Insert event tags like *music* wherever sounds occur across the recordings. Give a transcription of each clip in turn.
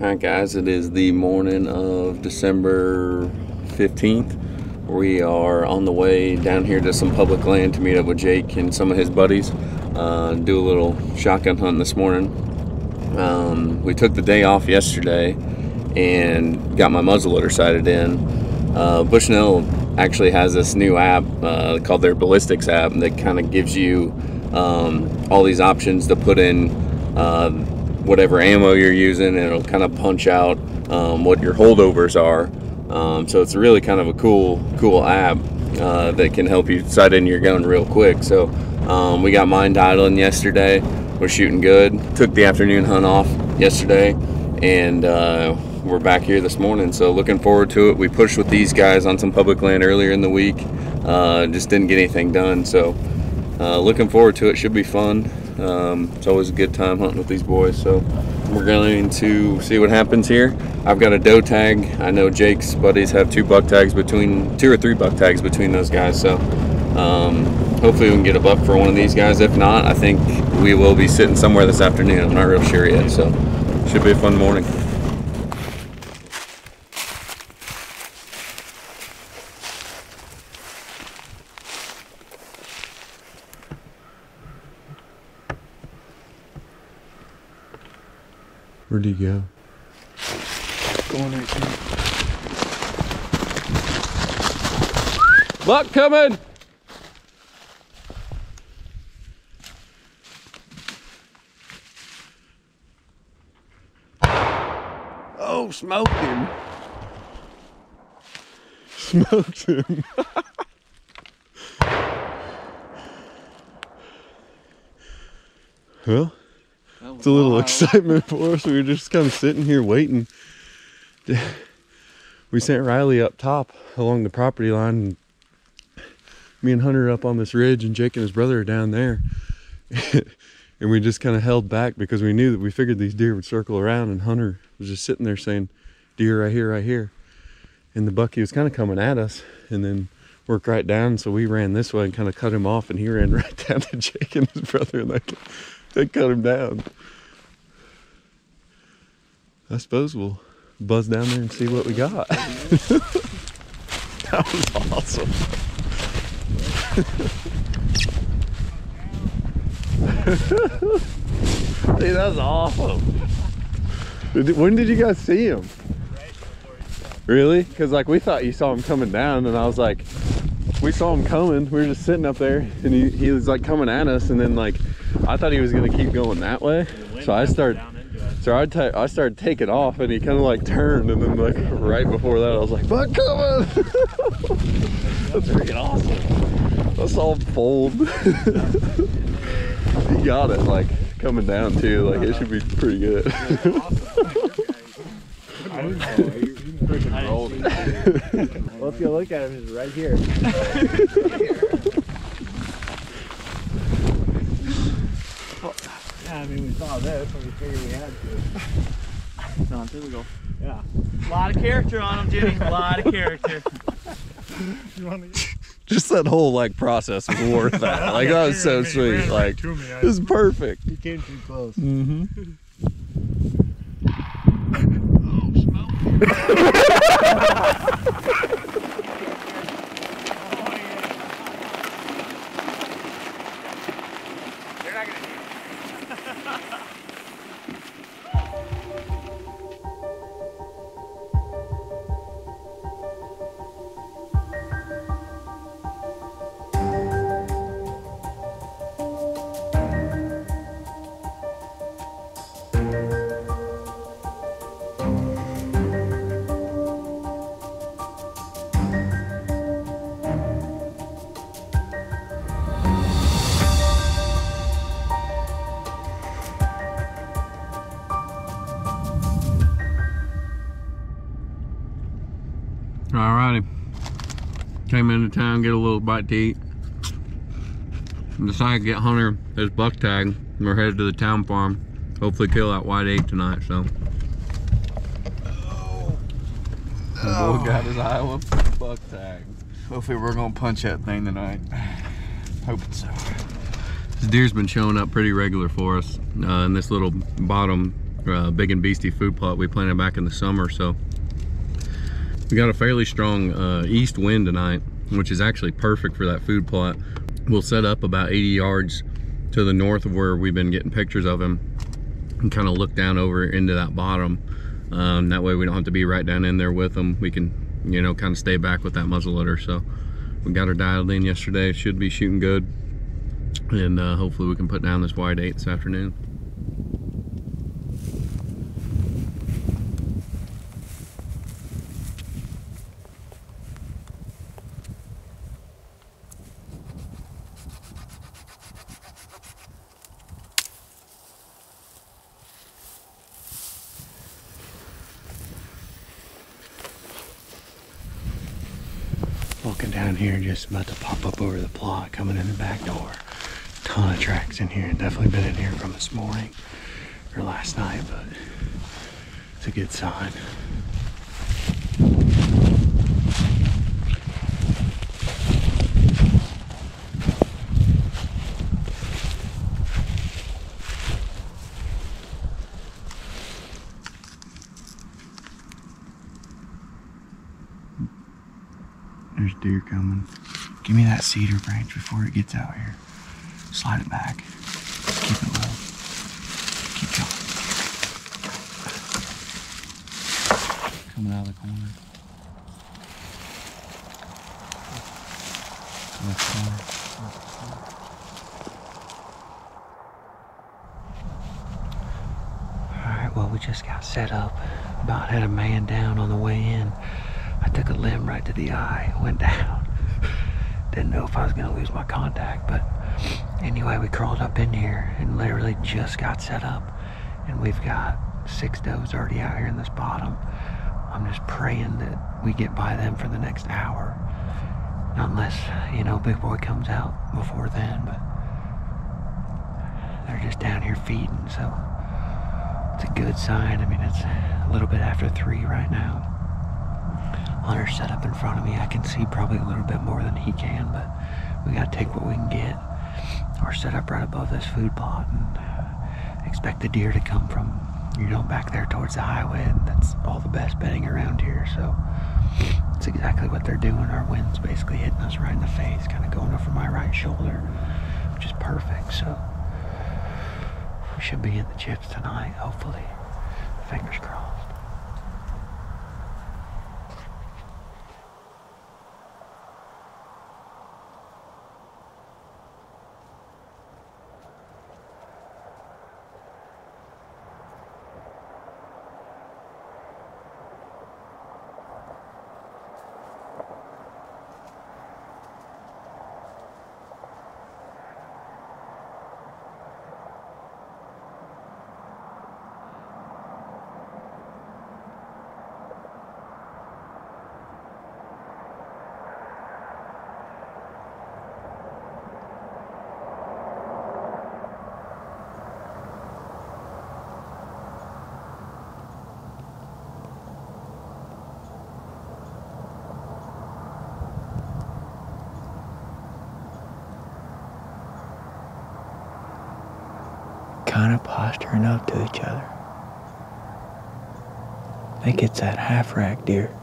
All right, guys, it is the morning of December 15th. We are on the way down here to some public land to meet up with Jake and some of his buddies. Uh, do a little shotgun hunt this morning. Um, we took the day off yesterday and got my muzzleloader sighted in. Uh, Bushnell actually has this new app uh, called their Ballistics app that kind of gives you um, all these options to put in uh, whatever ammo you're using, and it'll kind of punch out um, what your holdovers are. Um, so it's really kind of a cool, cool app uh, that can help you sight in your gun real quick. So um, we got mine in yesterday. We're shooting good. Took the afternoon hunt off yesterday, and uh, we're back here this morning. So looking forward to it. We pushed with these guys on some public land earlier in the week. Uh, just didn't get anything done. So uh, looking forward to it. Should be fun. Um, it's always a good time hunting with these boys. So we're going to see what happens here. I've got a doe tag. I know Jake's buddies have two buck tags between two or three buck tags between those guys. So um, hopefully we can get a buck for one of these guys. If not, I think we will be sitting somewhere this afternoon. I'm not real sure yet. So should be a fun morning. Where'd he go? Going right there. Buck coming! Oh, smoked him. Smoked him. *laughs* it's a little excitement for us. We were just kind of sitting here waiting. *laughs* We sent Riley up top along the property line. And me and Hunter up on this ridge, and Jake and his brother are down there. *laughs* and we just kind of held back because we knew that we figured these deer would circle around. And Hunter was just sitting there saying, "Deer right here, right here." And the bucky was kind of coming at us, and then worked right down. So we ran this way and kind of cut him off, and he ran *laughs* right down to Jake and his brother, and they, they cut him down. I suppose we'll buzz down there and see what we got. *laughs* that was awesome. *laughs* Dude, was awesome. When did you guys see him? Really? Because like we thought you saw him coming down, and I was like, we saw him coming. We were just sitting up there, and he, he was like coming at us, and then like I thought he was gonna keep going that way. So I started, so I I started taking off, and he kind of like turned, and then like right before that, I was like, "Buck coming!" *laughs* That's freaking awesome. Saw him fold. he got it like coming down too. Like it should be pretty good. *laughs* *laughs* Well, if you look at him, he's right here. *laughs* yeah, I mean, we saw this, and we figured we had to. Not typical. Yeah. A lot of character on him, Jimmy. A lot of character. *laughs* Just that whole like process was worth that. Like that was so sweet. Like this is perfect. He came too close. Mm-hmm. *laughs* Mm-hmm. Alrighty. *laughs* Came into town, get a little bite to eat. And decided to get Hunter his buck tag. We're headed to the town farm. Hopefully kill that white eight tonight, so. The boy got his Iowa buck tag. Hopefully, we're gonna punch that thing tonight. Hoping so. This deer's been showing up pretty regular for us uh, in this little bottom uh, Big and Beastie food plot we planted back in the summer. So we got a fairly strong uh, east wind tonight, which is actually perfect for that food plot. We'll set up about 80 yards to the north of where we've been getting pictures of him and kind of look down over into that bottom. Um, that way we don't have to be right down in there with them. We can, you know, kind of stay back with that muzzleloader. So we got her dialed in yesterday. Should be shooting good. And uh, hopefully we can put down this wide eight this afternoon. Down here, just about to pop up over the plot, coming in the back door. Ton of tracks in here. Definitely been in here from this morning or last night, but it's a good sign. There's deer coming. Give me that cedar branch before it gets out here. Slide it back. Keep it low. Keep going. Coming out of the corner. Left corner. Alright, well, we just got set up. About had a man down on the way in. Limb right to the eye, went down. *laughs* Didn't know if I was gonna lose my contact, but anyway, we crawled up in here and literally just got set up. And we've got six does already out here in this bottom. I'm just praying that we get by them for the next hour. Unless, you know, Big Boy comes out before then, but they're just down here feeding, so it's a good sign. I mean, it's a little bit after three right now. Hunter's set up in front of me. I can see probably a little bit more than he can, but we gotta take what we can get. We're set up right above this food plot and uh, expect the deer to come from, you know, back there towards the highway. And that's all the best bedding around here. So it's exactly what they're doing. Our wind's basically hitting us right in the face, kind of going over my right shoulder, which is perfect. So we should be in the chips tonight, hopefully. Fingers crossed. Kind of posturing up to each other. I think it's that half rack deer.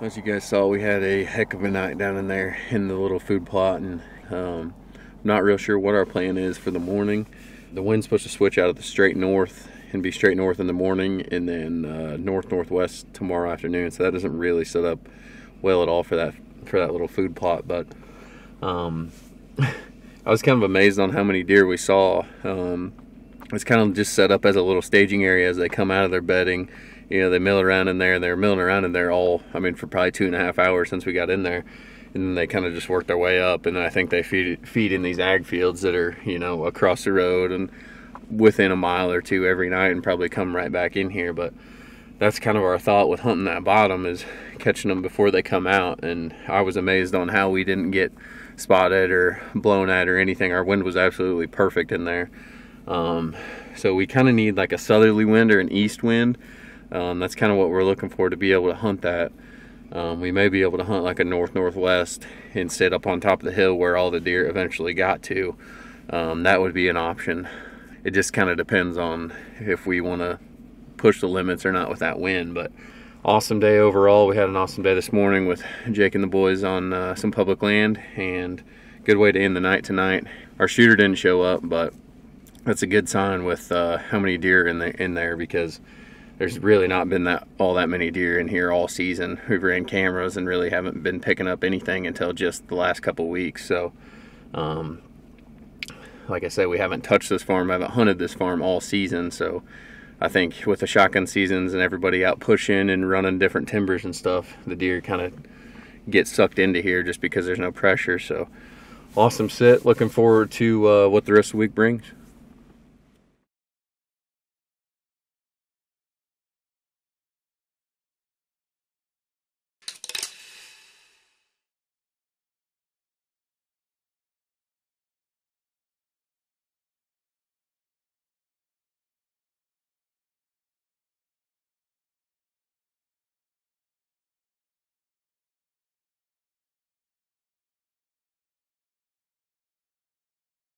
As you guys saw, we had a heck of a night down in there in the little food plot, and um, not real sure what our plan is for the morning. The wind's supposed to switch out of the straight north and be straight north in the morning, and then uh, north northwest tomorrow afternoon. So that doesn't really set up well at all for that for that little food plot. But um, *laughs* I was kind of amazed on how many deer we saw. Um, it's kind of just set up as a little staging area as they come out of their bedding you know, they mill around in there and they're milling around in there all, I mean, for probably two and a half hours since we got in there. And they kind of just work their way up. And I think they feed, feed in these ag fields that are, you know, across the road and within a mile or two every night and probably come right back in here. But that's kind of our thought with hunting that bottom is catching them before they come out. And I was amazed on how we didn't get spotted or blown at or anything. Our wind was absolutely perfect in there. Um, so we kind of need like a southerly wind or an east wind um, that's kind of what we're looking for to be able to hunt that. Um, we may be able to hunt like a north northwest and sit up on top of the hill where all the deer eventually got to. Um, that would be an option. It just kind of depends on if we want to push the limits or not with that wind. But awesome day overall. We had an awesome day this morning with Jake and the boys on uh, some public land and good way to end the night tonight. Our shooter didn't show up, but that's a good sign with uh, how many deer in, the, in there because there's really not been that all that many deer in here all season. We've ran cameras and really haven't been picking up anything until just the last couple weeks. So, um, like I said, we haven't touched this farm, I haven't hunted this farm all season. So, I think with the shotgun seasons and everybody out pushing and running different timbers and stuff, the deer kind of get sucked into here just because there's no pressure. So, awesome sit. Looking forward to uh, what the rest of the week brings.